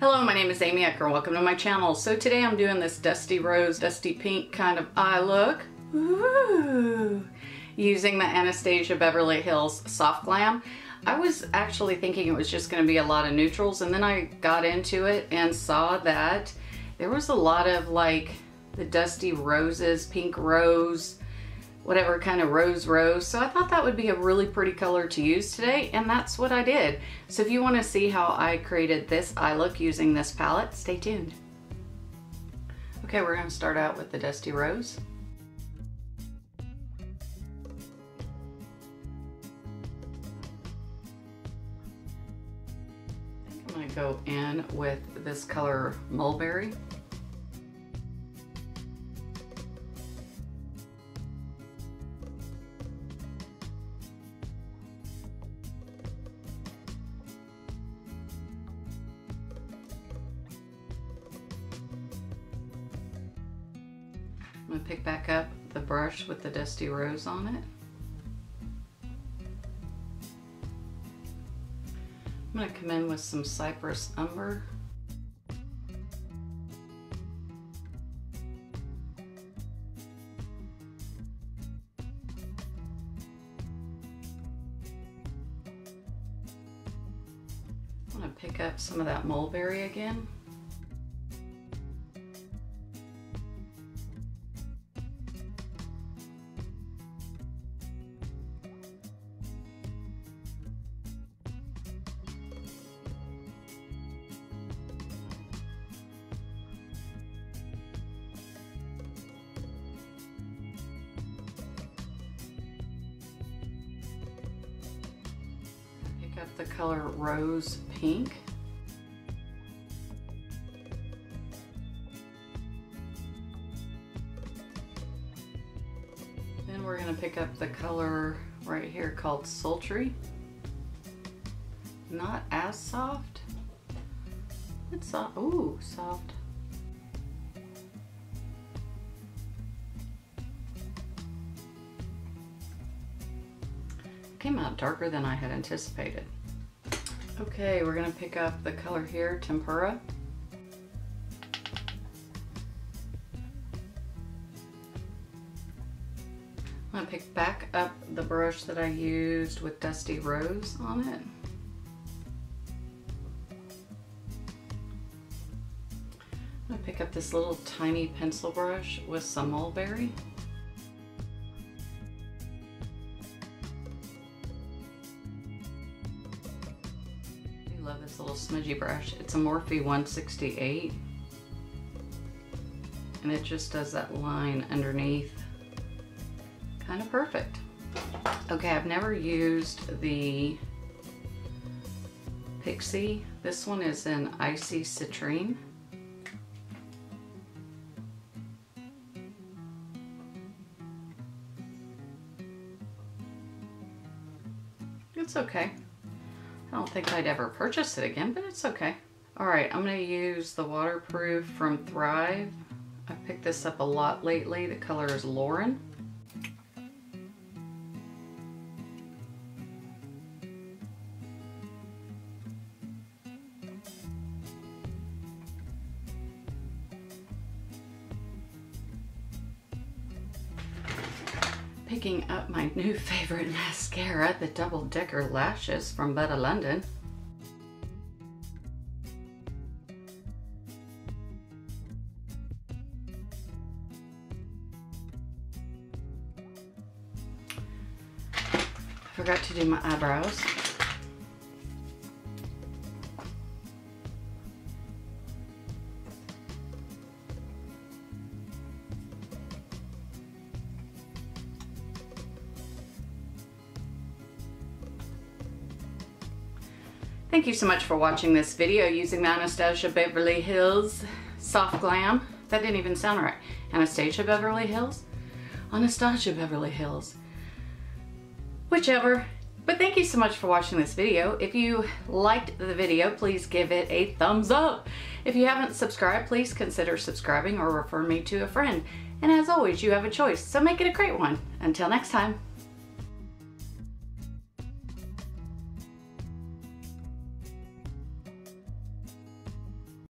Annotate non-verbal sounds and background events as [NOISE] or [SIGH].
Hello, my name is Aamyie Ecker. Welcome to my channel. So today I'm doing this dusty rose, dusty pink kind of eye look. Ooh. Using the Anastasia Beverly Hills Soft Glam. I was actually thinking it was just going to be a lot of neutrals and then I got into it and saw that there was a lot of like the dusty roses, pink rose, whatever kind of rose rose. So I thought that would be a really pretty color to use today and that's what I did. So if you want to see how I created this eye look using this palette, stay tuned. Okay, we're going to start out with the Dusty Rose. I'm going to go in with this color Mulberry. I'm going to pick back up the brush with the Dusty Rose on it. I'm going to come in with some Cyprus Umber. I'm going to pick up some of that mulberry again. Up the color Rose Pink. Then we're going to pick up the color right here called Sultry. Not as soft. It's soft. Ooh, soft. Came out darker than I had anticipated. Okay, we're gonna pick up the color here, Tempera. I'm gonna pick back up the brush that I used with Dusty Rose on it. I'm gonna pick up this little tiny pencil brush with some mulberry. Love this little smudgy brush. It's a Morphe 168. And it just does that line underneath. Kind of perfect. Okay, I've never used the Pixi. This one is in Icy Citrine. It's okay. I don't think I'd ever purchase it again, but it's okay. All right, I'm gonna use the waterproof from Thrive. I picked this up a lot lately. The color is Lauren. Picking up my new favorite [LAUGHS] mascara, the Double Decker Lashes from Buddha London. I forgot to do my eyebrows. Thank you so much for watching this video using the Anastasia Beverly Hills Soft Glam. That didn't even sound right. Anastasia Beverly Hills? Anastasia Beverly Hills. Whichever. But thank you so much for watching this video. If you liked the video, please give it a thumbs up. If you haven't subscribed, please consider subscribing or refer me to a friend. And as always, you have a choice, so make it a great one. Until next time.